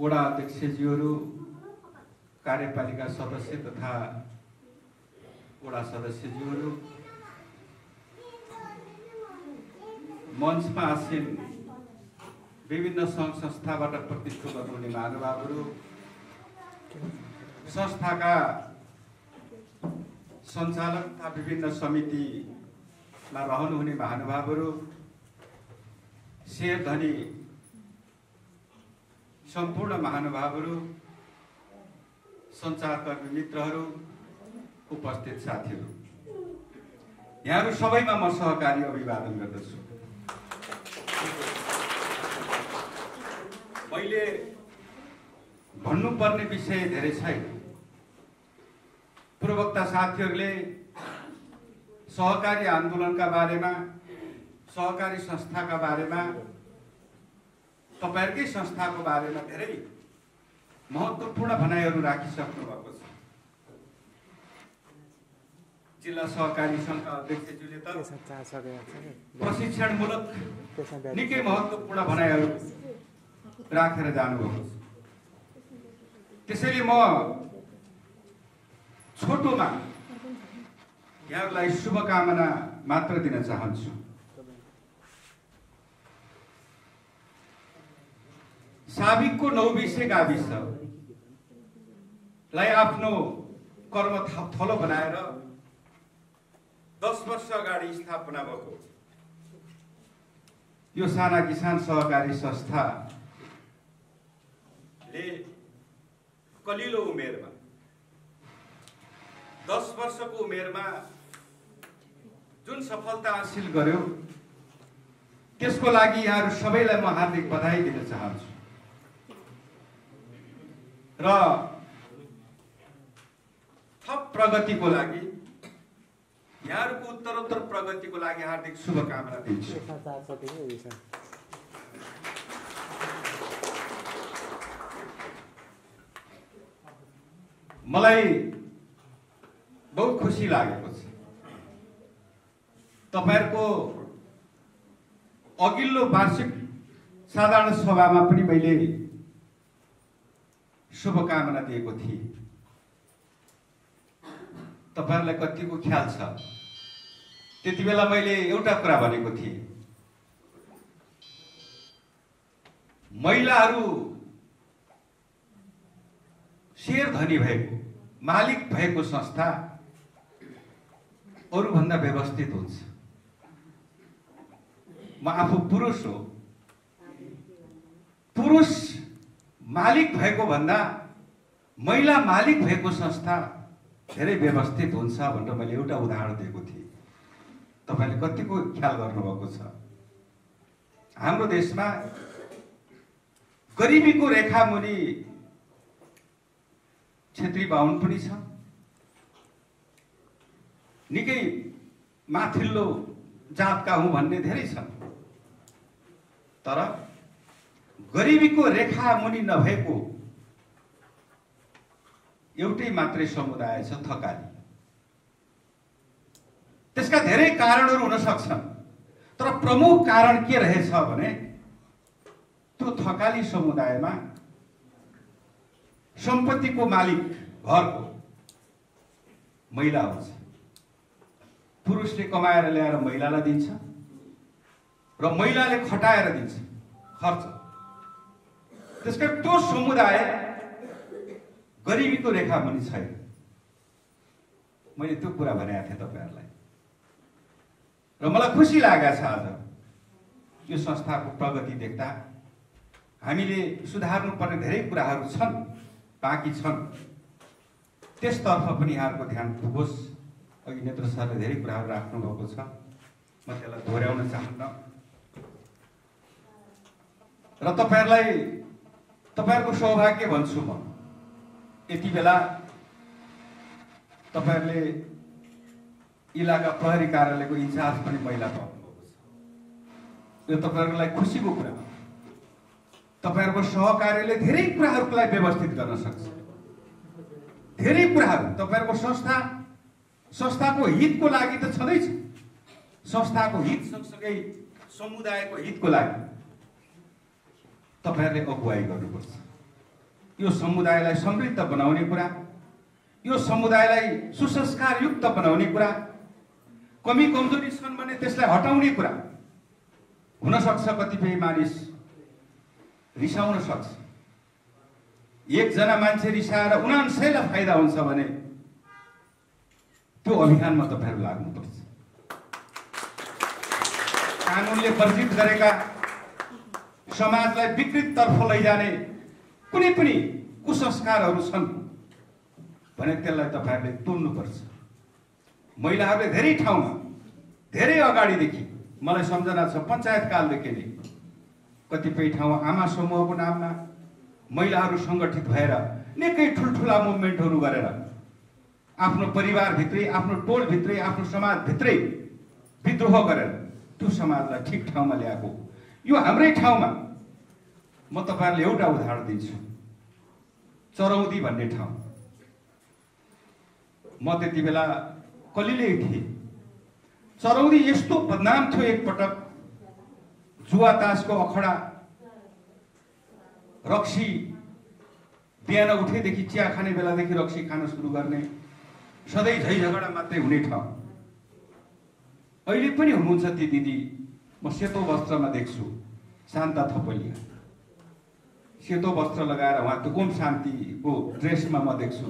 वडा अध्यक्षज्यूहरू कार्यपालिका सदस्य तथा वडा सदस्यज्यूहरू मञ्चमा आसीन विभिन्न सङ्घ संस्थाबाट प्रतिनिधित्व गर्नुहुने महानुभावहरू संस्थाका सञ्चालक तथा विभिन्न समितिमा रहनुहुने महानुभावहरू शेर धनी सम्पूर्ण महानुभावहरू सञ्चारकर्मी मित्रहरू उपस्थित साथीहरू। यहाँहरू सबैमा म सहकारी अभिवादन गर्दछु। मैले भन्नुपर्ने विषय धेरै छैन। पूर्वोक्ता साथीहरूले सहकारी आन्दोलनका बारेमा सहकारी संस्थाका बारेमा तपाईँहरूकै संस्थाको बारेमा धेरै महत्त्वपूर्ण भनाइहरू राखिसक्नु भएको छ। जिल्ला सहकारी सङ्घका अध्यक्षज्यूले त प्रशिक्षणमूलक निकै महत्त्वपूर्ण भनाइहरू राखेर जानुभएको छ। त्यसैले म छोटोमा यहाँहरूलाई शुभकामना मात्र दिन चाहन्छु। साबिकको नौबिसे गाविसलाई आफ्नो कर्म थलो बनाएर दस वर्ष अगाडि स्थापना भएको। यो साना किसान सहकारी संस्थाले कलिलो उमेरमा दस वर्षको उमेरमा जुन सफलता हासिल गर्यो त्यसको लागि यहाँहरू सबैलाई म हार्दिक बधाई दिन चाहन्छु। र थप प्रगतिको लागि यहाँहरूको उत्तरोत्तर प्रगतिको लागि हार्दिक शुभकामना दिन्छु। मलाई बहुत खुसी लागेको छ। तपाईँहरूको अघिल्लो वार्षिक साधारण सभामा पनि मैले शुभकामना दिएको थिएँ। तपाईँहरूलाई कतिको ख्याल छ? त्यति बेला मैले एउटा कुरा भनेको थिएँ। महिलाहरू शेर धनी भएको मालिक भएको संस्था अरूभन्दा व्यवस्थित हुन्छ। म आफू पुरुष हो। पुरुष मालिक भएको भन्दा महिला मालिक भएको संस्था धेरै व्यवस्थित हुन्छ भनेर मैले एउटा उदाहरण दिएको थिएँ। तपाईँले कतिको ख्याल गर्नुभएको छ? हाम्रो देशमा गरिबीको रेखा मुनि छेत्री बाहुन पनि छ। निकै माथिल्लो जातका हुँ भन्ने धेरै छन्। तर गरिबीको रेखा मुनि नभएको एउटै मात्रै समुदाय छ थकाली। त्यसका धेरै कारणहरू हुन सक्छन्। तर प्रमुख कारण के रहेछ भने त्यो थकाली समुदायमा सम्पत्तिको मालिक घरको महिला हुन्छ। पुरुषले कमाएर ल्याएर महिलालाई दिन्छ र महिलाले खटाएर दिन्छ। खर्च। त्यसकारण त्यो समुदाय गरिबीको रेखा पनि छैन। मैले त्यो कुरा भनेको थिएँ तपाईँहरूलाई। र मलाई खुसी लागेको छ आज यो संस्थाको प्रगति देख्दा हामीले सुधार्नुपर्ने धेरै कुराहरू छन् बाँकी छन्। त्यसतर्फ पनि यहाँहरूको ध्यान पुगोस्। अघि नेत्र सरले धेरै कुराहरू राख्नुभएको छ। म त्यसलाई दोहोऱ्याउन चाहन्न। र तपाईँहरूलाई तपाईँहरूको सौभाग्य भन्छु म। यति बेला तपाईँहरूले इलाका प्रहरी कार्यालयको इन्चार्ज पनि महिला पाउनुभएको छ। यो तपाईँहरूको लागि खुसीको कुरा हो। तपाईँहरूको सहकार्यले धेरै कुराहरूको लागि व्यवस्थित गर्न सक्छ। धेरै कुराहरू तपाईँहरूको संस्था संस्थाको हितको लागि त छँदैछ। संस्थाको हित सँगसँगै समुदायको हितको लागि। तपाईँहरूले अगुवाई गर्नुपर्छ यो समुदायलाई समृद्ध बनाउने कुरा यो समुदायलाई सुसंस्कारयुक्त बनाउने कुरा कमी कमजोरी छन् भने त्यसलाई हटाउने कुरा। हुनसक्छ कतिपय मानिस रिसाउन सक्छ। एकजना मान्छे रिसाएर उनान्सैलाई फाइदा हुन्छ भने त्यो अभियानमा तपाईँहरू लाग्नुपर्छ। कानुनले वर्जित गरेका समाजलाई विकृततर्फ लैजाने कुनै पनि कुसंस्कारहरू छन् भने त्यसलाई तपाईँहरूले तुल्नुपर्छ महिलाहरूले धेरै ठाउँमा धेरै अगाडिदेखि मलाई सम्झना छ पञ्चायत कालदेखि नै कतिपय ठाउँ आमा समूहको नाममा महिलाहरू सङ्गठित भएर निकै ठुल्ठुला मुभमेन्टहरू गरेर आफ्नो परिवारभित्रै आफ्नो टोलभित्रै आफ्नो समाजभित्रै विद्रोह गरेर त्यो समाजलाई ठिक ठाउँमा ल्याएको यो हाम्रै ठाउँमा म तपाईँहरूलाई एउटा उदाहरण दिन्छु। चरौदी भन्ने ठाउँ। म त्यति बेला कलिलै थिएँ। चरौदी यस्तो बदनाम थियो एकपटक। जुवा तासको अखडा रक्सी बिहान उठेदेखि चिया खाने बेलादेखि रक्सी खान सुरु गर्ने। सधैँ झै झगडा मात्रै हुने ठाउँ। अहिले पनि हुनुहुन्छ ती दिदी। म सेतो वस्त्रमा देख्छु। शान्ता थपलिया सेतो वस्त्र लगाएर उहाँ त्यो ओम शान्तिको ड्रेसमा म देख्छु।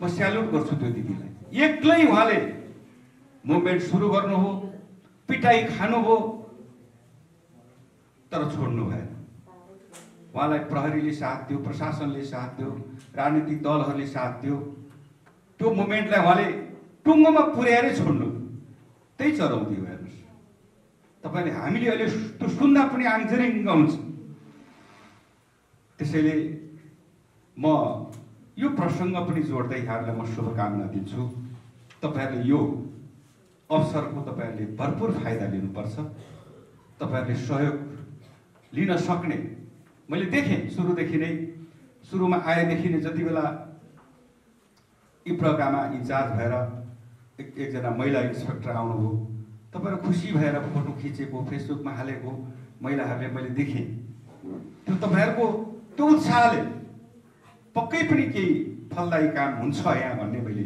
म स्याल्युट गर्छु त्यो दिदीलाई। एक्लै उहाँले मुभमेन्ट सुरु गर्नु हो पिटाइ खानु हो तर छोड्नु भएन। उहाँलाई प्रहरीले साथ दियो प्रशासनले साथ दियो राजनीतिक दलहरूले साथ दियो। त्यो मुभमेन्टलाई उहाँले टुङ्गोमा पुर्याएरै छोड्नु। त्यही चराउँदै तपाईँले हामीले अहिले त्यो सुन्दा पनि आङ्जरिङ्ग हुन्छ त्यसैले म यो प्रसङ्ग पनि जोड्दै यहाँहरूलाई म शुभकामना दिन्छु। तपाईँहरूले यो अवसरको तपाईँहरूले भरपुर फाइदा लिनुपर्छ। तपाईँहरूले सहयोग लिन सक्ने। मैले देखेँ सुरुदेखि नै सुरुमा आएदेखि नै जति बेला इप्रकामा इन्चार्ज भएर एक एकजना महिला इन्सपेक्टर आउनुभयो तपाईँहरू खुसी भएर फोटो खिचेको फेसबुकमा हालेको महिलाहरूले मैले देखेँ। त्यो तपाईँहरूको त्यो उत्साहले पक्कै पनि केही फलदायी काम हुन्छ यहाँ भन्ने मैले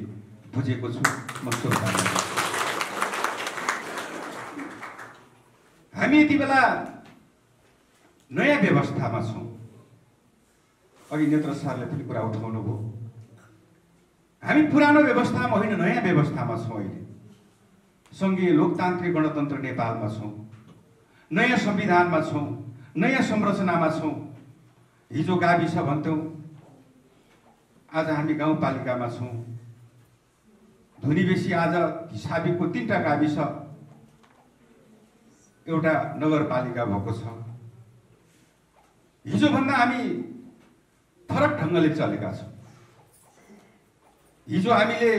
बुझेको छु। म हामी यति बेला नयाँ व्यवस्थामा छौँ। अघि नेत्र सरले पनि कुरा उठाउनु भयो हामी पुरानो व्यवस्थामा होइन नयाँ व्यवस्थामा छौँ अहिले। सङ्घीय लोकतान्त्रिक गणतन्त्र नेपालमा छौँ। नयाँ संविधानमा छौँ नयाँ संरचनामा छौँ। हिजो गाविस भन्थ्यौँ आज हामी गाउँपालिकामा छौँ। धुनी आज हिसाबीको तिनवटा गाविस एउटा नगरपालिका भएको छ। हिजोभन्दा हामी फरक ढङ्गले चलेका छौँ। हिजो हामीले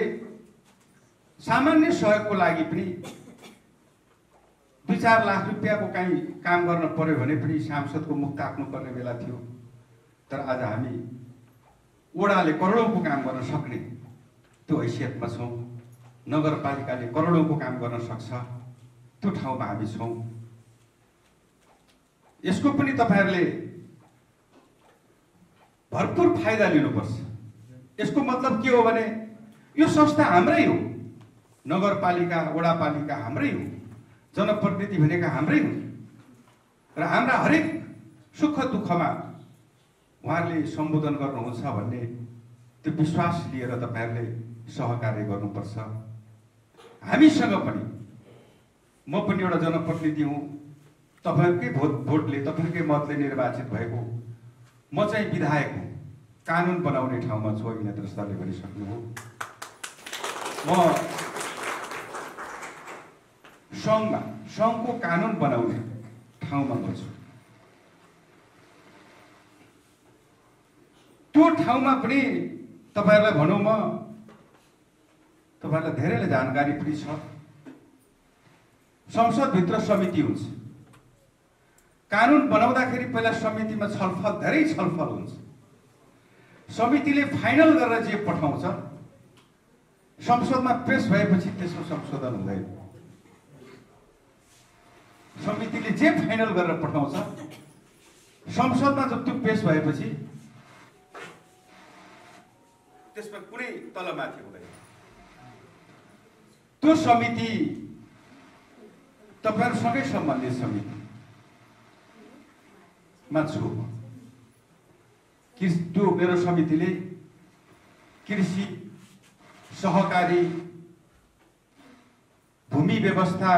सामान्य सहयोगको लागि पनि दुई चार लाख रुपियाँको काहीँ काम गर्न पर्यो भने पनि सांसदको मुख ताक्नुपर्ने बेला थियो। तर आज हामी ओडाले करोडौँको काम गर्न सक्ने त्यो हैसियतमा छौँ। नगरपालिकाले करोडौँको काम गर्न सक्छ। त्यो ठाउँमा हामी छौँ। यसको पनि तपाईँहरूले भरपुर फाइदा लिनुपर्छ। यसको मतलब के हो भने यो संस्था हाम्रै हो। नगरपालिका वडापालिका हाम्रै हो। जनप्रतिनिधि भनेका हाम्रै हुन्। र हाम्रा हरेक सुख दुःखमा उहाँहरूले सम्बोधन गर्नुहुन्छ भन्ने त्यो विश्वास लिएर तपाईँहरूले सहकार्य गर्नुपर्छ। हामीसँग पनि म पनि एउटा जनप्रतिनिधि हुँ। तपाईँहरूकै भोट भोटले तपाईँहरूकै मतले निर्वाचित भएको। म चाहिँ विधायक हुँ। कानुन बनाउने ठाउँमा छु अघि नेत्र सरले भनिसक्नुभयो म सङ्घमा सङ्घको कानुन बनाउने ठाउँमा म छु त्यो ठाउँमा पनि तपाईँहरूलाई भनौँ म तपाईँहरूलाई धेरैलाई जानकारी पनि छ। संसदभित्र समिति हुन्छ। कानुन बनाउँदाखेरि पहिला समितिमा छलफल धेरै छलफल हुन्छ। समितिले फाइनल गरेर जे पठाउँछ संसदमा पेस भएपछि त्यसको संशोधन हुँदैन। समितिले जे फाइनल गरेर पठाउँछ संसदमा जब त्यो पेस भएपछि त्यसमा कुनै तलमाथि हुँदैन। त्यो समिति तपाईँहरूसँगै सम्बन्धित समितिमा छु कृषि त्यो मेरो समितिले कृषि सहकारी भूमि व्यवस्था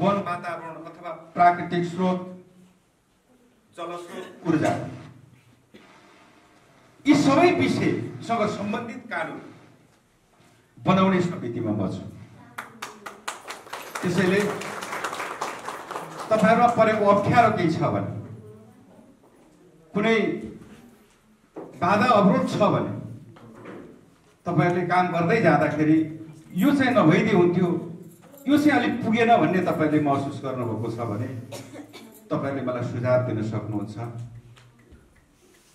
वन वातावरण अथवा प्राकृतिक स्रोत जलस्रोत ऊर्जा। यी सबै विषयसँग सम्बन्धित कानुन बनाउने समितिमा म छु। त्यसैले तपाईँहरूमा परेको अप्ठ्यारो केही छ भने कुनै बाधा अवरोध छ भने तपाईँहरूले काम गर्दै जाँदाखेरि यो चाहिँ नभइदिए हुन्थ्यो यो चाहिँ अलिक पुगेन भन्ने तपाईँले महसुस गर्नुभएको छ भने तपाईँहरूले मलाई सुझाव दिन सक्नुहुन्छ।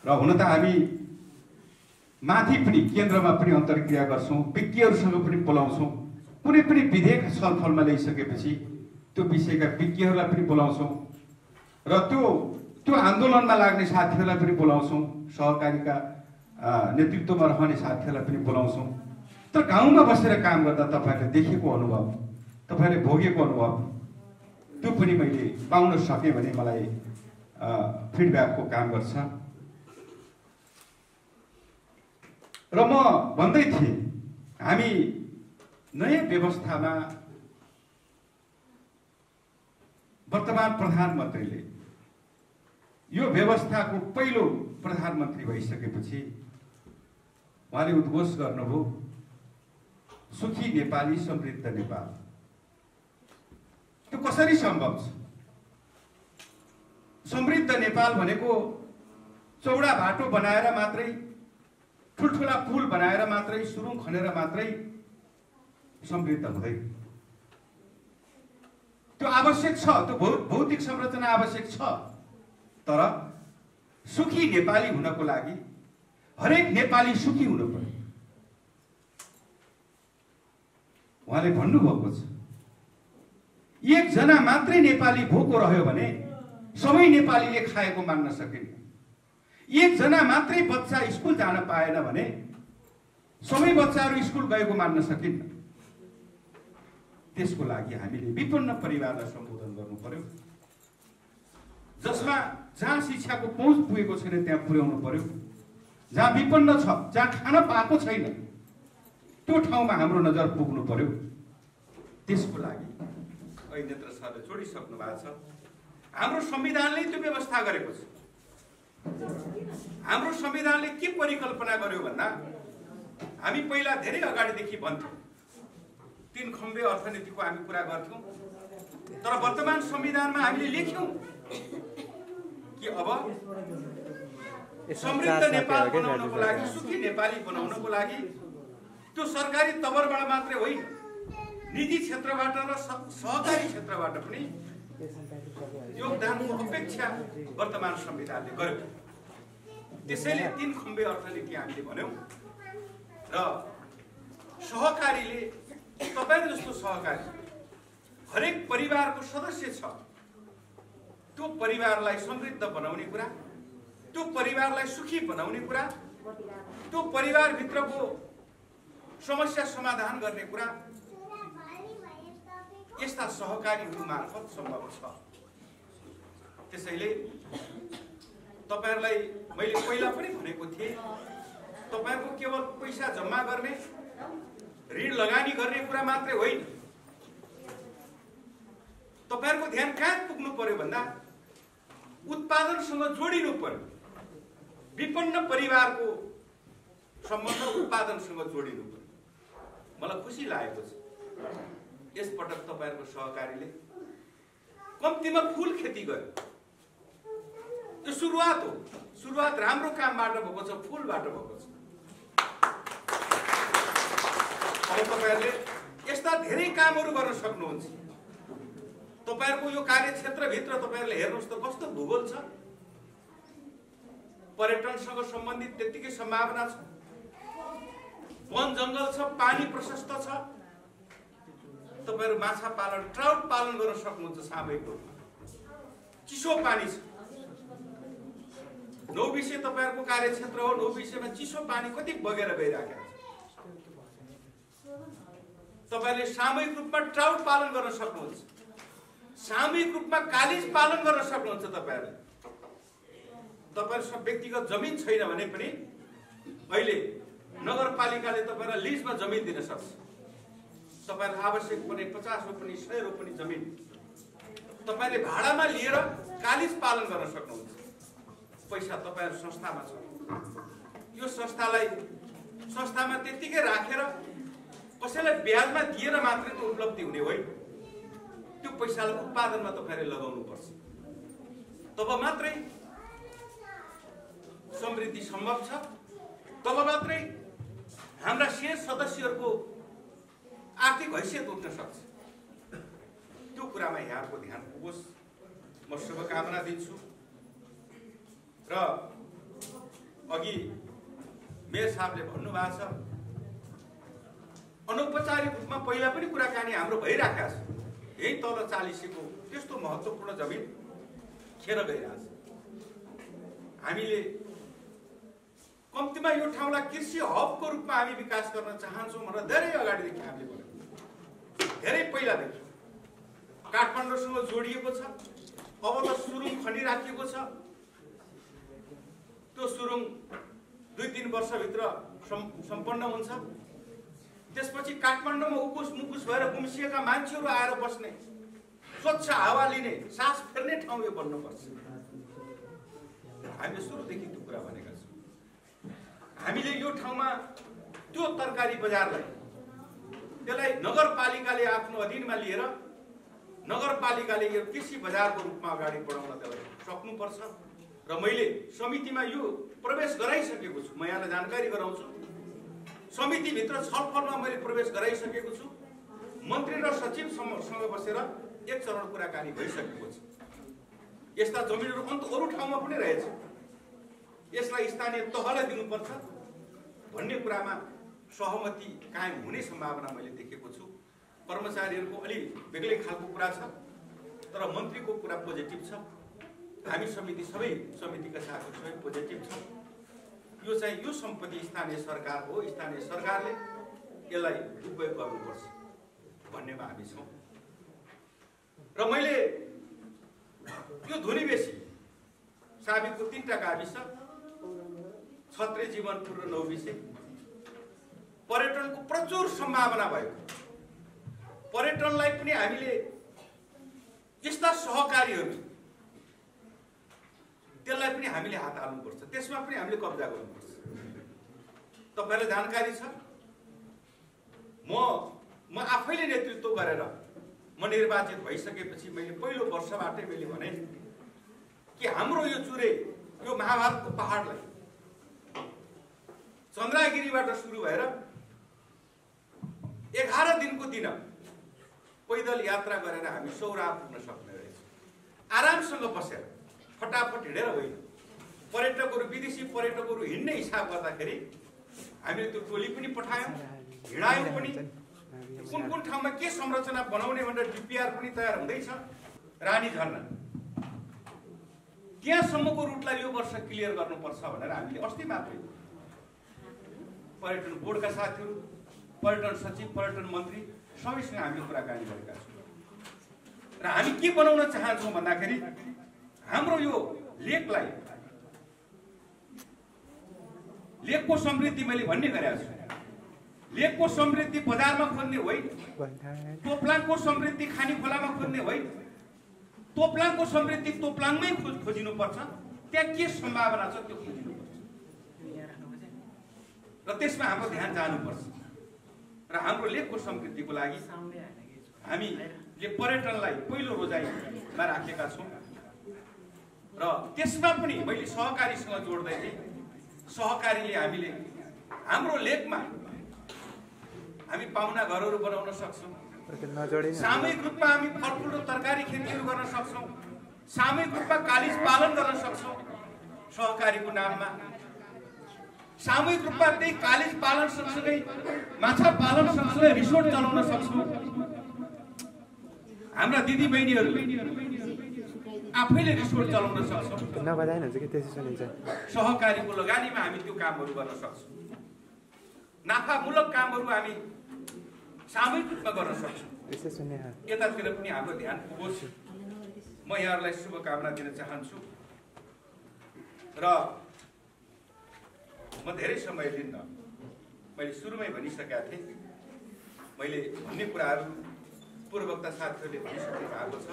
र हुन त हामी माथि पनि केन्द्रमा पनि अन्तर्क्रिया गर्छौँ विज्ञहरूसँग पनि बोलाउँछौँ। कुनै पनि विधेयक छलफलमा ल्याइसकेपछि त्यो विषयका विज्ञहरूलाई पनि बोलाउँछौँ। र त्यो त्यो आन्दोलनमा लाग्ने साथीहरूलाई पनि बोलाउँछौँ। सहकारीका नेतृत्वमा रहने साथीहरूलाई पनि बोलाउँछौँ। तर गाउँमा बसेर काम गर्दा तपाईँहरूले देखेको अनुभव तपाईँहरूले भोगेको अनुभव त्यो पनि मैले पाउन सकेँ भने मलाई फिडब्याकको काम गर्छ। र म भन्दै थिएँ हामी नयाँ व्यवस्थामा वर्तमान प्रधानमन्त्रीले यो व्यवस्थाको पहिलो प्रधानमन्त्री भइसकेपछि उहाँले उद्घोष गर्नुभयो सुखी नेपाली समृद्ध नेपाल। त्यो कसरी सम्भव छ? समृद्ध नेपाल भनेको चौडा बाटो बनाएर मात्रै ठुल्ठुला पुल बनाएर मात्रै सुरुङ खनेर मात्रै समृद्ध हुँदैन त्यो आवश्यक छ त्यो भौतिक संरचना आवश्यक छ। तर सुखी नेपाली हुनको लागि हरेक नेपाली सुखी हुनु पर्यो। उहाँले भन्नुभएको छ एकजना मात्रै नेपाली भोको रह्यो भने सबै नेपालीले खाएको मान्न सकिन्न एकजना मात्रै बच्चा स्कुल जान पाएन भने सबै बच्चाहरू स्कुल गएको मान्न सकिन्न त्यसको लागि हामीले विपन्न परिवारलाई सम्बोधन गर्नु पर्यो। जसमा जहाँ शिक्षाको पहुँच पुगेको छैन त्यहाँ पुर्याउनु पर्यो। जहाँ विपन्न छ जहाँ खान पाएको छैन त्यो ठाउँमा हाम्रो नजर पुग्नु पर्यो। त्यसको लागि ऐनेत्र सरले जोडिसक्नु भएको छ। हाम्रो संविधानले त्यो व्यवस्था गरेको छ। हाम्रो संविधानले के परिकल्पना गर्यो भन्दा हामी पहिला धेरै अगाडिदेखि भन्थ्यौँ। तिन खम्बे अर्थनीतिको हामी कुरा गर्थ्यौँ। तर वर्तमान संविधानमा हामीले लेख्यौँ कि अब समृद्ध नेपाल बनाउनको लागि सुखी नेपाली बनाउनको लागि त्यो सरकारी तवरबाट मात्रै होइन। निजी क्षेत्रबाट र सहकारी क्षेत्रबाट पनि योगदानको अपेक्षा वर्तमान संविधानले गर्यो। त्यसैले तिन खम्बे अर्थनीति हामीले भन्यौँ र सहकारीले तपाईँको जस्तो सहकारी हरेक परिवारको सदस्य छ। त्यो परिवारलाई समृद्ध बनाउने कुरा त्यो परिवारलाई सुखी बनाउने कुरा त्यो परिवारभित्रको समस्या समाधान गर्ने कुरा यस्ता सहकारीहरू मार्फत सम्भव छ। त्यसैले तपाईँहरूलाई मैले पहिला पनि भनेको थिएँ तपाईँहरूको केवल पैसा जम्मा गर्ने ऋण लगानी गर्ने कुरा मात्रै होइन। तपाईँहरूको ध्यान कहाँ पुग्नु पर्यो भन्दा उत्पादनसँग जोडिनु पर्यो। विपन्न परिवारको सम्बन्ध उत्पादनसँग जोडिनु पर्यो। मलाई खुसी लागेको छ। यसपटक तपाईँहरूको सहकारीले कम्तीमा फुल खेती गर्यो। त्यो सुरुवात हो। सुरुवात राम्रो कामबाट भएको छ फुलबाट भएको छ। अब तपाईँहरूले यस्ता धेरै कामहरू गर्न सक्नुहुन्छ। तपाईँहरूको यो कार्यक्षेत्रभित्र तपाईँहरूले हेर्नुहोस् त कस्तो भूगोल छ। पर्यटनसँग सम्बन्धित त्यत्तिकै सम्भावना छ। वन जङ्गल छ पानी प्रशस्त छ। तपाईँहरू माछा पालन ट्राउट पालन गर्न सक्नुहुन्छ सामूहिक रूपमा। चिसो पानी छ। नौ विषय तपाईँहरूको कार्यक्षेत्र हो नौ विषयमा चिसो पानी कति बगेर गइरहेको छ? तपाईँले सामूहिक रूपमा ट्राउट पालन गर्न सक्नुहुन्छ। सामूहिक रूपमा कालिज पालन गर्न सक्नुहुन्छ तपाईँहरूले तपाईँहरूसँग व्यक्तिगत जमिन छैन भने पनि अहिले नगरपालिकाले तपाईँलाई लिजमा जमिन दिन सक्छ। तपाईँलाई आवश्यक पर्ने पचास रोपनी सय रोपनी जमिन। तपाईँले भाडामा लिएर कालिज पालन गर्न सक्नुहुन्छ। पैसा तपाईँहरू संस्थामा छ। यो संस्थालाई संस्थामा त्यत्तिकै राखेर कसैलाई ब्याजमा दिएर मात्रै त्यो उपलब्धि हुने होइन। त्यो पैसालाई उत्पादनमा तपाईँहरूले लगाउनु पर्छ तब मात्रै समृद्धि सम्भव छ। तब मात्रै हाम्रा शेर सदस्यहरूको आर्थिक हैसियत उठ्न सक्छ। त्यो कुरामा यहाँको ध्यान पुगोस् म शुभकामना दिन्छु। र अघि मेयर साहबले भन्नुभएको छ अनौपचारिक रूपमा पहिला पनि कुराकानी हाम्रो भइरहेका छ। यही तल चालिसेको त्यस्तो महत्त्वपूर्ण जमिन खेर गइरहेछ हामीले कम्तीमा यो ठाउँलाई कृषि हबको रूपमा हामी विकास गर्न चाहन्छौँ भनेर धेरै अगाडिदेखि हामीले धेरै पहिलादेखि काठमाडौँसँग जोडिएको छ। अब त सुरुङ खनिराखिएको छ। त्यो सुरुङ दुई तिन वर्षभित्र सम्- सम्पन्न हुन्छ। त्यसपछि काठमाडौँमा उकुस मुकुस भएर गुम्सिएका मान्छेहरू आएर बस्ने स्वच्छ हावा लिने सास फेर्ने ठाउँ यो बन्नुपर्छ। हामीले सुरुदेखि त्यो कुरा भनेका छौँ। हामीले यो ठाउँमा त्यो तरकारी बजारलाई त्यसलाई नगरपालिकाले आफ्नो अधीनमा लिएर नगरपालिकाले यो कृषि बजारको रूपमा अगाडि बढाउन त्यसलाई सक्नुपर्छ। र मैले समितिमा यो प्रवेश गराइसकेको छु। म यहाँलाई जानकारी गराउँछु। समितिभित्र छलफलमा मैले प्रवेश गराइसकेको छु। मन्त्री र सचिवसँग बसेर एक चरण कुराकानी भइसकेको छ। यस्ता जमिनहरू अन्त अरू ठाउँमा पनि रहेछ। यसलाई स्थानीय तहलाई दिनुपर्छ भन्ने कुरामा सहमति कायम हुने सम्भावना मैले देखेको छु। कर्मचारीहरूको अलि बेग्लै खालको कुरा छ तर मन्त्रीको कुरा पोजिटिभ छ। हामी समिति सबै समितिका साथीहरू सबै पोजिटिभ छ। यो चाहिँ यो सम्पत्ति स्थानीय सरकार हो स्थानीय सरकारले यसलाई उपयोग गर्नुपर्छ भन्नेमा हामी छौँ। र मैले यो धुनी बेसी साबिकको तिनवटा गाविस छत्रे जीवनपुर र नौबिसे पर्यटनको प्रचुर सम्भावना भएको। पर्यटनलाई पनि हामीले यस्ता सहकारीहरू त्यसलाई पनि हामीले हात हाल्नुपर्छ। त्यसमा पनि हामीले कब्जा गर्नुपर्छ। तपाईँलाई जानकारी छ? म म आफैले नेतृत्व गरेर म निर्वाचित भइसकेपछि मैले पहिलो वर्षबाटै मैले भने कि हाम्रो यो चुरे यो महाभारतको पहाडलाई चन्द्रागिरीबाट सुरु भएर एघार दिनको दिन पैदल यात्रा गरेर हामी सौरा पुग्न सक्ने रहेछ। आरामसँग बसेर फटाफट हिँडेर होइन पर्यटकहरू विदेशी पर्यटकहरू हिँड्ने हिसाब गर्दाखेरि हामीले त्यो टोली पनि पठायौँ हिँडायौँ पनि। कुन कुन ठाउँमा के संरचना बनाउने भनेर डिपिआर पनि तयार हुँदैछ। रानी झरना। त्यहाँसम्मको रुटलाई यो वर्ष क्लियर गर्नुपर्छ भनेर हामीले अस्ति मात्रै पर्यटन बोर्डका साथीहरू पर्यटन सचिव पर्यटन मन्त्री सबैसँग हामीले कुराकानी गरेका छौँ। र हामी के बनाउन चाहन्छौँ भन्दाखेरि हाम्रो यो लेकलाई लेकको समृद्धि मैले भन्ने गरेका छु। लेकको समृद्धि बजारमा खोज्ने होइन तोप्लाङको समृद्धि खानी खोलामा खोज्ने होइन तोप्लाङको समृद्धि तोप्लाङमै खोज खोजिनुपर्छ। त्यहाँ के सम्भावना छ त्यो खोजिनुपर्छ। र त्यसमा हाम्रो ध्यान जानुपर्छ। र हाम्रो लेकको समृद्धिको लागि हामीले पर्यटनलाई पहिलो रोजाइमा राखेका छौँ। र त्यसमा पनि मैले सहकारीसँग जोड्दै थिएँ। सहकारीले हामीले हाम्रो लेकमा हामी पाहुना घरहरू बनाउन सक्छौँ। सामूहिक रूपमा हामी फलफुल र तरकारी खेतीहरू गर्न सक्छौँ। सामूहिक रूपमा कालिज पालन गर्न सक्छौँ। सहकारीको नाममा सामूहिक रूपमा त्यही कालिज पालन सँगसँगै माछा पालन सँगसँगै रिसोर्ट चलाउन सक्छौँ। हाम्रा दिदी बहिनीहरू आफैले रिसोर्ट चलाउन सक्छौँ। सहकारीको लगानीमा हामी त्यो कामहरू गर्न सक्छौँ। नाफामूलक कामहरू हामी सामूहिक रूपमा गर्न सक्छौँ। यतातिर पनि हाम्रो ध्यान पुगोस् म यहाँहरूलाई शुभकामना दिन चाहन्छु। र म धेरै समय लिन्न। मैले सुरुमै भनिसकेका थिएँ। मैले भन्ने कुराहरू पूर्वक्ता साथीहरूले भनिसक्नु भएको छ।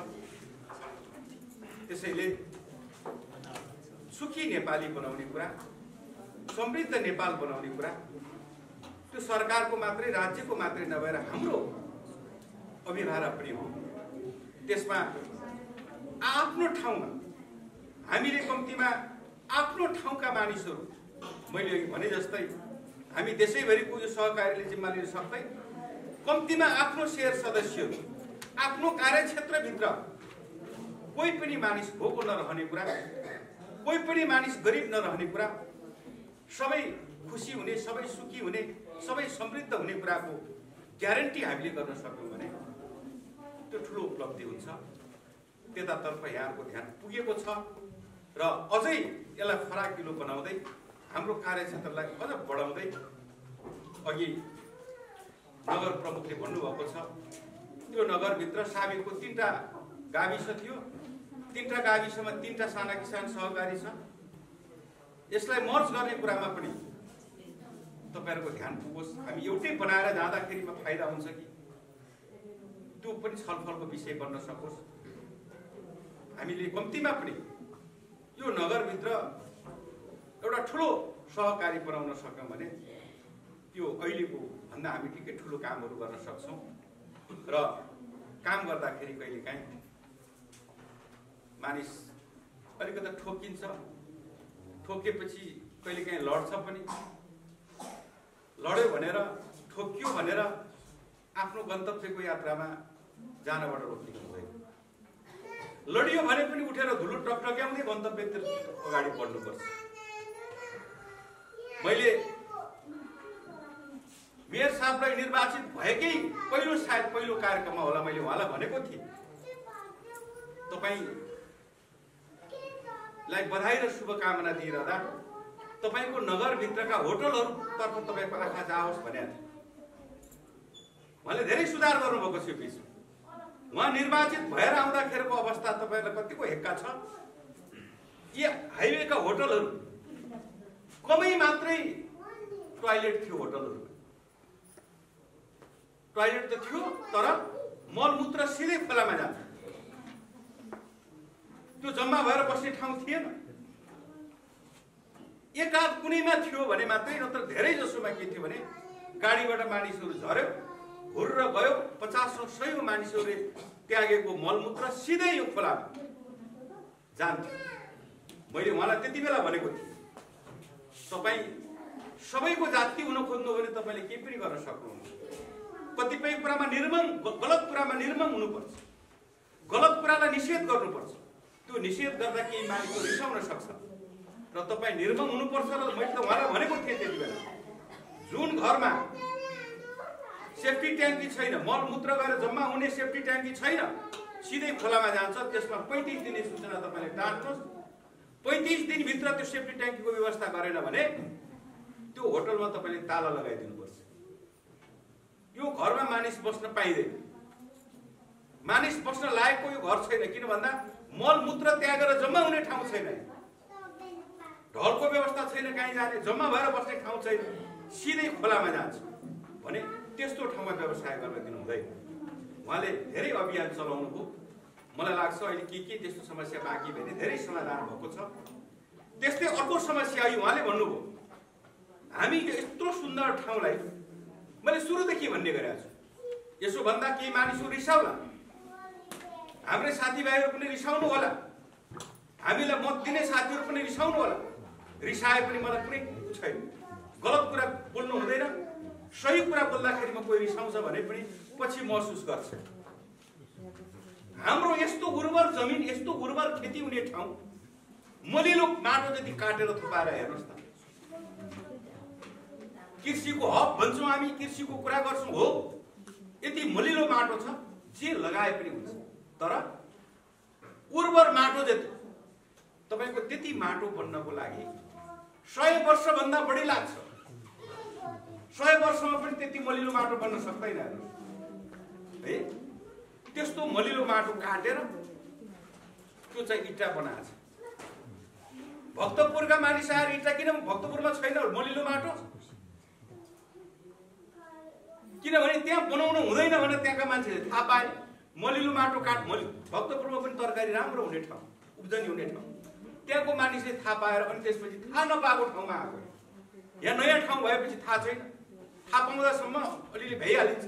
त्यसैले सुखी नेपाली बनाउने कुरा समृद्ध नेपाल बनाउने कुरा त्यो सरकारको मात्रै राज्यको मात्रै नभएर हाम्रो अभिभावक पनि हो। त्यसमा आफ्नो ठाउँमा हामीले कम्तीमा आफ्नो ठाउँका मानिसहरू मैले भने जस्तै हामी देशैभरिको यो सहकारीले जिम्मा लिन सक्दै कम्तीमा आफ्नो सेयर सदस्यहरू आफ्नो कार्यक्षेत्रभित्र कोही पनि मानिस भोको नरहने कुरा कोही पनि मानिस गरिब नरहने कुरा सबै खुसी हुने सबै सुखी हुने सबै समृद्ध हुने कुराको ग्यारेन्टी हामीले गर्न सक्यौँ भने त्यो ठुलो उपलब्धि हुन्छ। त्यतातर्फ यहाँको ध्यान पुगेको छ र अझै यसलाई फराकिलो बनाउँदै हाम्रो कार्यक्षेत्रलाई अझ बढाउँदै अघि नगर प्रमुखले भन्नुभएको छ त्यो नगरभित्र साबिकको तिनवटा गाविस थियो। तिनवटा गाविसमा तिनवटा साना किसान सहकारी छ। यसलाई मर्ज गर्ने कुरामा पनि तपाईँहरूको ध्यान पुगोस्। हामी एउटै बनाएर जाँदाखेरिमा फाइदा हुन्छ कि? त्यो पनि छलफलको विषय बन्न सकोस्। हामीले कम्तीमा पनि यो नगरभित्र एउटा ठुलो सहकारी बनाउन सक्यौँ भने त्यो अहिलेको भन्दा हामी निकै ठुलो कामहरू गर्न सक्छौँ। र काम गर्दाखेरि कहिलेकाहीँ मानिस अलिकति ठोकिन्छ। ठोकेपछि कहिलेकाहीँ लड्छ पनि। लड्यो भनेर ठोकियो भनेर आफ्नो गन्तव्यको यात्रामा जानबाट रोक्नु हुँदैन लडियो भने पनि उठेर धुलो टकटक्याउँदै गन्तव्यतिर अगाडि बढ्नुपर्छ। मैले मेयर साहबलाई निर्वाचित भएकै पहिलो सायद पहिलो कार्यक्रममा होला मैले उहाँलाई भनेको थिएँ। तपाईँलाई बधाई र शुभकामना दिइरहँदा तपाईँको नगरभित्रका होटलहरूतर्फ तपाईँको आँखा जाओस् भने उहाँले धेरै सुधार गर्नुभएको छ यो बिचमा उहाँ निर्वाचित भएर आउँदाखेरिको अवस्था तपाईँहरूलाई कतिको हेक्का छ? यी हाइवेका होटलहरू कमै मात्रै टोयलेट थियो होटलहरू। टोयलेट त थियो तर मलमूत्र सिधै खोलामा जान्छ त्यो जम्मा भएर बस्ने ठाउँ थिएन। एकाध कुनैमा थियो भने मात्रै नत्र धेरै जसोमा के थियो भने गाडीबाट मानिसहरू झऱ्यो हुर्र गयो पचासौँ सयौँ मानिसहरूले त्यागेको मलमूत्र सिधै यो खोलामा जान्थ्यो। मैले उहाँलाई त्यति बेला भनेको थिएँ। तपाईँ सबैको जाति हुन खोज्नु भने तपाईँले केही पनि गर्न सक्नुहुन्न कतिपय कुरामा निर्मम गलत कुरामा निर्मम हुनुपर्छ। गलत कुरालाई निषेध गर्नुपर्छ। त्यो निषेध गर्दा केही मानिसहरू रिसाउन सक्छ। र तपाईँ निर्मम हुनुपर्छ र मैले त उहाँलाई भनेको थिएँ त्यति बेला। जुन घरमा सेफ्टी ट्याङ्की छैन मलमूत्र गएर जम्मा हुने सेफ्टी ट्याङ्की छैन सिधै खोलामा जान्छ त्यसमा पैँतिस दिने सूचना तपाईँले टार्नुहोस् पैँतिस दिनभित्र त्यो सेफ्टी ट्याङ्कीको व्यवस्था गरेन भने त्यो होटलमा तपाईँले ताला लगाइदिनुपर्छ यो घरमा मानिस बस्न पाइँदैन मानिस बस्न लायकको यो घर छैन किन भन्दा मलमूत्र त्यागेर जम्मा हुने ठाउँ छैन ढलको व्यवस्था छैन कहीँ जाने जम्मा भएर बस्ने ठाउँ छैन सिधै खोलामा जान्छ भने त्यस्तो ठाउँमा व्यवसाय गर्न दिनु हुँदैन उहाँले धेरै अभियान चलाउनु भयो मलाई लाग्छ अहिले के के त्यस्तो समस्या बाँकी भने धेरै समाधान भएको छ। त्यस्तै अर्को समस्या आयो उहाँले भन्नुभयो हामी यो यत्रो सुन्दर ठाउँलाई मैले सुरुदेखि भन्ने गरेको छु। यसो भन्दा केही मानिसहरू रिसाउला। हाम्रै साथीभाइहरू पनि रिसाउनु होला। हामीलाई मत दिने साथीहरू पनि रिसाउनु होला। रिसाए पनि मलाई कुनै छैन। गलत कुरा बोल्नु हुँदैन। सही कुरा बोल्दाखेरिमा कोही रिसाउँछ भने पनि पछि महसुस गर्छ। हाम्रो यस्तो उर्वर जमिन यस्तो उर्वर खेती हुने ठाउँ। मलिलो माटो जति काटेर थुपाएर हेर्नुहोस् त। कृषिको हब भन्छौँ हामी कृषिको कुरा गर्छौँ हो। यति मलिलो माटो छ जे लगाए पनि हुन्छ। तर उर्वर माटो जति तपाईँको त्यति माटो बन्नको लागि सय वर्षभन्दा बढी लाग्छ। सय वर्षमा पनि त्यति मलिलो माटो बन्न सक्दैन। है? त्यस्तो मलिलो माटो काटेर त्यो चाहिँ इँटा बनाएको छ। भक्तपुरका मानिस आएर इँटा किन भक्तपुरमा छैन मलिलो माटो। किनभने त्यहाँ बनाउनु हुँदैन भनेर त्यहाँका मान्छेले थाहा पाए। मलिलो माटो काट मलि भक्तपुरमा पनि तरकारी राम्रो हुने ठाउँ उब्जनी हुने ठाउँ। त्यहाँको मानिसले थाहा पाएर अनि त्यसपछि थाहा नपाएको ठाउँमा आएको। यहाँ नयाँ ठाउँ भएपछि थाहा छैन। थाहा पाउँदासम्म अलिअलि भइहालिन्छ।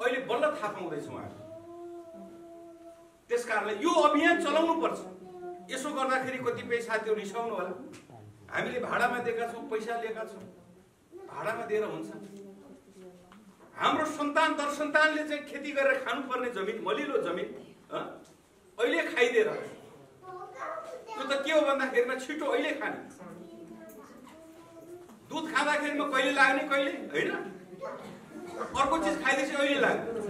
अहिले बल्ल थाहा पाउँदैछौँ हामी। त्यस कारणले यो अभियान चलाउनु पर्छ यसो गर्दाखेरि कतिपय साथीहरू रिसाउनु होला। हामीले भाडामा दिएका छौँ पैसा लिएका छौँ। भाडामा दिएर हुन्छ। हाम्रो सन्तान दर सन्तानले चाहिँ खेती गरेर खानुपर्ने जमिन मलिलो जमिन अहिले खाइदिएर त्यो त के हो भन्दाखेरिमा? छिटो अहिले खाने। दुध खाँदाखेरिमा कहिले लाग्ने कहिले? होइन? अर्को चिज खाइदिएपछि अहिले लाग्ने।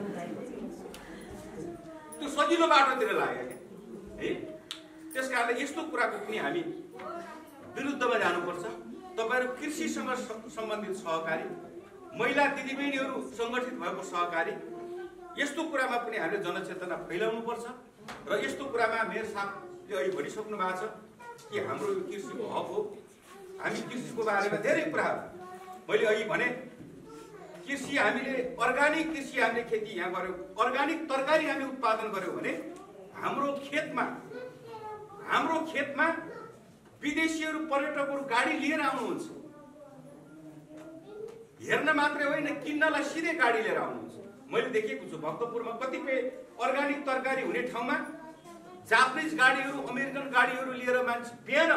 त्यो सजिलो बाटोतिर लाग्यो क्या। है? त्यस कारणले यस्तो कुराको पनि हामी विरुद्धमा जानुपर्छ। तपाईँहरू कृषिसँग सम्बन्धित सहकारी महिला दिदीबहिनीहरू सङ्गठित भएको सहकारी यस्तो कुरामा पनि हामीले जनचेतना फैलाउनुपर्छ। र यस्तो कुरामा मेरो साथले अहिले भनिसक्नु भएको छ कि हाम्रो यो कृषिको हक हो। हामी कृषिको बारेमा धेरै कुराहरू मैले अघि भने कृषि हामीले अर्ग्यानिक कृषि हामीले खेती यहाँ गऱ्यौँ अर्ग्यानिक तरकारी हामी उत्पादन गऱ्यौँ भने हाम्रो खेतमा हाम्रो खेतमा विदेशीहरू पर्यटकहरू गाडी लिएर आउनुहुन्छ। हेर्न मात्रै होइन किन्नलाई सिधै गाडी लिएर आउनुहुन्छ। मैले देखेको छु भक्तपुरमा कतिपय अर्ग्यानिक तरकारी हुने ठाउँमा जापानिज गाडीहरू अमेरिकन गाडीहरू लिएर मान्छे बिहान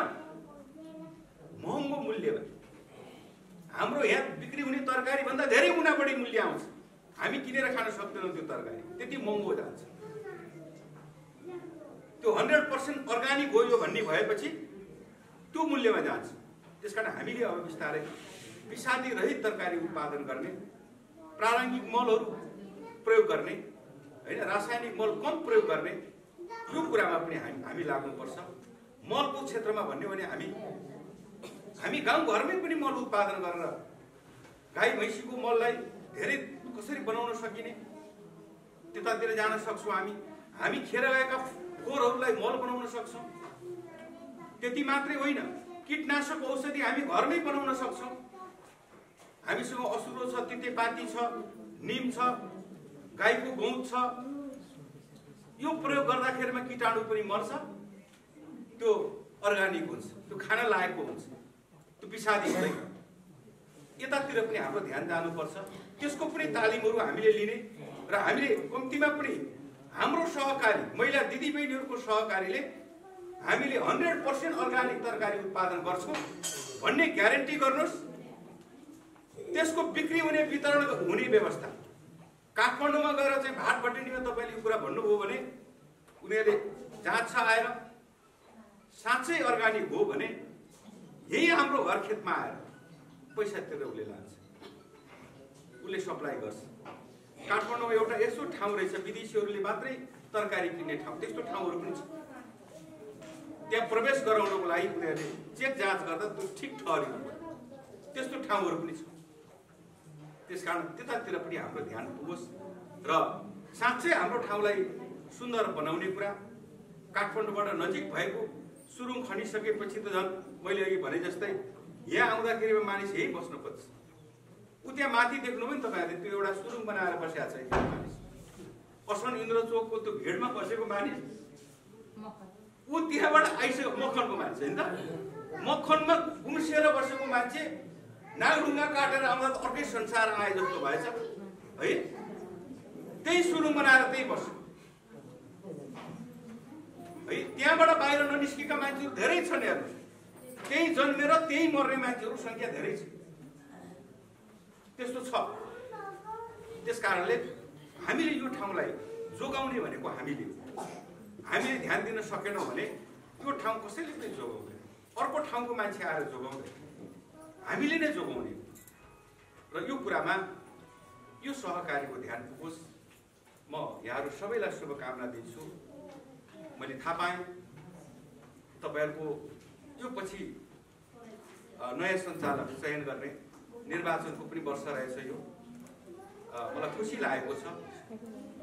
महँगो मूल्यमा हाम्रो यहाँ बिक्री हुने तरकारी भन्दा धेरै गुणा बढी मूल्य आउँछ। हामी किनेर खान सक्दैनौँ त्यो तरकारी। त्यति महँगो जान्छ। त्यो हन्ड्रेड पर्सेन्ट अर्ग्यानिक हो यो भन्ने भएपछि त्यो मूल्यमा जान्छ। त्यस कारण हामीले अब बिस्तारै विषादी रहित तरकारी उत्पादन गर्ने प्रारम्भिक मलहरू प्रयोग गर्ने होइन रासायनिक मल कम प्रयोग गर्ने यो कुरामा पनि हामी हामी लाग्नुपर्छ। मलको क्षेत्रमा भन्यो भने हामी हामी गाउँघरमै पनि मल उत्पादन गरेर गाई भैँसीको मललाई धेरै कसरी बनाउन सकिने? त्यतातिर जान सक्छौँ हामी। हामी खेर गएका फोहोरहरूलाई मल बनाउन सक्छौँ। त्यति मात्रै होइन कीटनाशक औषधि हामी घरमै बनाउन सक्छौँ। हामीसँग असुरो छ तितेपाती छ निम छ गाईको गहुँत छ। यो प्रयोग गर्दाखेरिमा कीटाणु पनि मर्छ त्यो अर्ग्यानिक हुन्छ त्यो खान लायकको हुन्छ। त्यो विषादी हुँदैन। यतातिर पनि हाम्रो ध्यान जानुपर्छ। त्यसको पनि तालिमहरू हामीले लिने र हामीले कम्तीमा पनि हाम्रो सहकारी महिला दिदीबहिनीहरूको सहकारीले हामीले हन्ड्रेड पर्सेन्ट अर्ग्यानिक तरकारी उत्पादन गर्छौँ भन्ने ग्यारेन्टी गर्नुहोस्। त्यसको बिक्री हुने वितरण हुने व्यवस्था। काठमाडौँमा गएर चाहिँ भाट बटिनीमा तपाईँले यो कुरा भन्नुभयो भने उनीहरूले जाँच आएर साँच्चै अर्ग्यानिक हो भने यही हाम्रो घर खेतमा आएर पैसा तिरेर उसले लान्छ। उसले सप्लाई गर्छ। काठमाडौँमा एउटा यस्तो ठाउँ रहेछ विदेशीहरूले मात्रै तरकारी किन्ने ठाउँ त्यस्तो ठाउँहरू पनि छ। त्यहाँ प्रवेश गराउनको लागि उनीहरूले चेक जाँच गर्दा त्यो ठिक ठहरिनु पर्यो त्यस्तो ठाउँहरू पनि छ। त्यस कारण त्यतातिर पनि हाम्रो ध्यान पुगोस्। र साँच्चै हाम्रो ठाउँलाई सुन्दर बनाउने कुरा काठमाडौँबाट नजिक भएको सुरुङ खनिसकेपछि त झन् मैले अघि भने जस्तै यहाँ आउँदाखेरि मानिस यहीँ बस्न खोज्छ। ऊ त्यहाँ माथि देख्नुभयो नि तपाईँहरूले त्यो एउटा सुरुङ बनाएर बसेको छ एकजना मानिस। असन इन्द्र चोकको त्यो भिडमा बसेको मानिस। ऊ त्यहाँबाट आइसक्यो मखनको मान्छे होइन? त मखनमा गुम्सिएर बसेको मान्छे नागढुङ्गा काटेर आउँदा त अर्कै संसार आए जस्तो भएछ। है? त्यही सुरुङ बनाएर त्यही बस्यो। है। त्यहाँबाट बाहिर ननिस्केका मान्छेहरू धेरै छन् हेर्नुहोस् त्यही जन्मेर त्यही मर्ने मान्छेहरू सङ्ख्या धेरै छ। त्यस्तो छ। त्यस कारणले हामीले यो ठाउँलाई जोगाउने भनेको हामीले। हामीले ध्यान दिन सकेनौँ भने यो ठाउँ कसैले पनि जोगाउँदैन। अर्को ठाउँको मान्छे आएर जोगाउँदैन। हामीले नै जोगाउने। र यो कुरामा यो सहकारीको ध्यान पुगोस्। म यहाँहरू सबैलाई शुभकामना दिन्छु। मैले थाहा पाएँ। तपाईँहरूको यो पछि नयाँ सञ्चालक चयन गर्ने निर्वाचनको पनि वर्ष रहेछ यो। मलाई खुसी लागेको छ।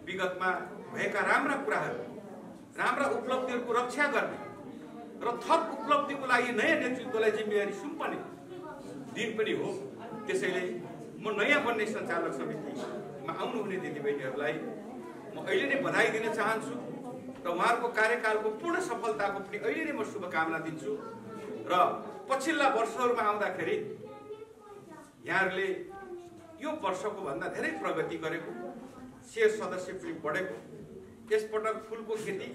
विगतमा भएका राम्रा कुराहरू राम्रा उपलब्धिहरूको रक्षा गर्ने र थप उपलब्धिको लागि नयाँ नेतृत्वलाई जिम्मेवारी सुम्पने दिन पनि हो। त्यसैले म नयाँ बन्ने सञ्चालक समितिमा आउनुहुने दिदीबहिनीहरूलाई म अहिले नै बधाई दिन चाहन्छु। र उहाँहरूको कार्यकालको पूर्ण सफलताको पनि अहिले नै म शुभकामना दिन्छु र पछिल्ला वर्षहरूमा आउँदाखेरि यहाँहरूले यो वर्षको भन्दा धेरै प्रगति गरेको सेयर सदस्य पनि बढेको यसपटक फुलको खेती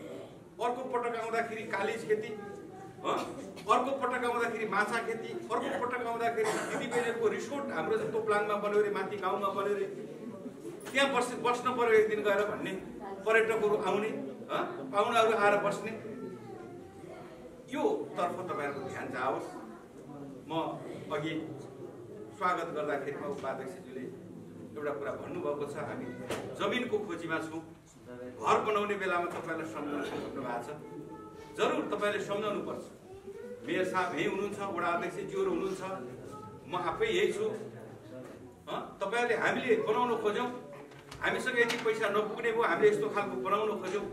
अर्को पटक आउँदाखेरि कालिज खेती? अर्को पटक आउँदाखेरि माछा खेती अर्को पटक आउँदाखेरि दिदीबहिनीहरूको रिसोर्ट हाम्रो जस्तो प्लानमा बन्यो अरे माथि गाउँमा बन्यो अरे त्यहाँ बस बस्न पर्यो एक दिन गएर भन्ने पर्यटकहरू आउने? पाहुनाहरू आएर बस्ने। यो तर्फ तपाईँहरूको ध्यान जाओस्। म अघि स्वागत गर्दाखेरिमा उपाध्यक्षज्यूले एउटा कुरा भन्नुभएको छ। हामी जमिनको खोजीमा छौँ। घर बनाउने बेलामा तपाईँलाई सम्झाउनु भन्नुभएको छ। जरुर तपाईँले सम्झाउनु पर्छ मेयर साहब यहीँ हुनुहुन्छ वडा अध्यक्षज्यूहरू हुनुहुन्छ। म आफै यही छु? तपाईँहरूले हामीले बनाउन खोज्यौँ। हामीसँग यति पैसा नपुग्ने भयो हामीले यस्तो खालको बनाउन खोज्यौँ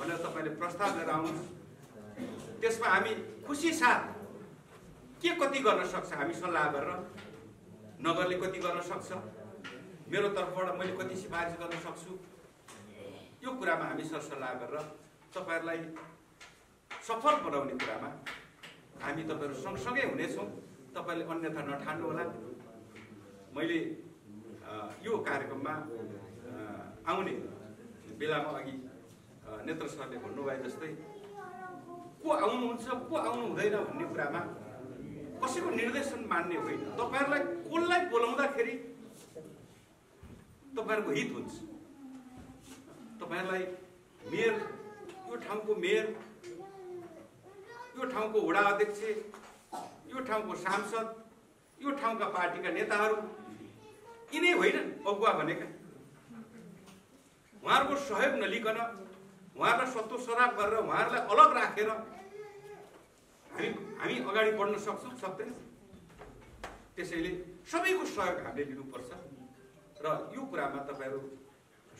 भनेर तपाईँले प्रस्ताव लिएर आउनुहोस्। त्यसमा हामी खुसी साथ के कति गर्न सक्छ? हामी सल्लाह गरेर। नगरले कति गर्न सक्छ? मेरो तर्फबाट मैले कति सिफारिस गर्न सक्छु? यो कुरामा हामी सरसल्लाह गरेर तपाईँहरूलाई सफल बनाउने कुरामा हामी तपाईँहरू सँगसँगै हुनेछौँ। तपाईँले अन्यथा नठान्नु होला मैले यो कार्यक्रममा आउने बेलामा अघि नेत्र सरले भन्नुभए जस्तै को आउनुहुन्छ को आउनु हुँदैन भन्ने कुरामा कसैको निर्देशन मान्ने होइन। तपाईँहरूलाई कसलाई बोलाउँदाखेरि तपाईँहरूको हित हुन्छ। तपाईँहरूलाई मेयर यो ठाउँको मेयर यो ठाउँको वडा अध्यक्ष यो ठाउँको सांसद यो ठाउँका पार्टीका नेताहरू यिनै होइन अगुवा भनेका। उहाँहरूको सहयोग नलिकन उहाँहरूलाई सत्तो सराप गरेर उहाँहरूलाई अलग राखेर हामी हामी अगाडि बढ्न सक्छौँ सक्दैनौँ त्यसैले सबैको सहयोग हामीले लिनुपर्छ। र यो कुरामा तपाईँहरू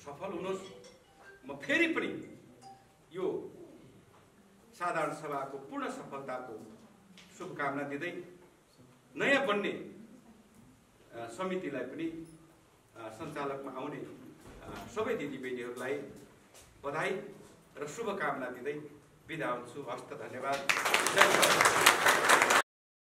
सफल हुनुहोस्। म फेरि पनि यो साधारण सभाको पूर्ण सफलताको शुभकामना दिँदै नयाँ बन्ने समितिलाई पनि सञ्चालकमा आउने सबै दिदीबहिनीहरूलाई बधाई र शुभकामना दिँदै बिदा हुन्छु हस्त धन्यवाद।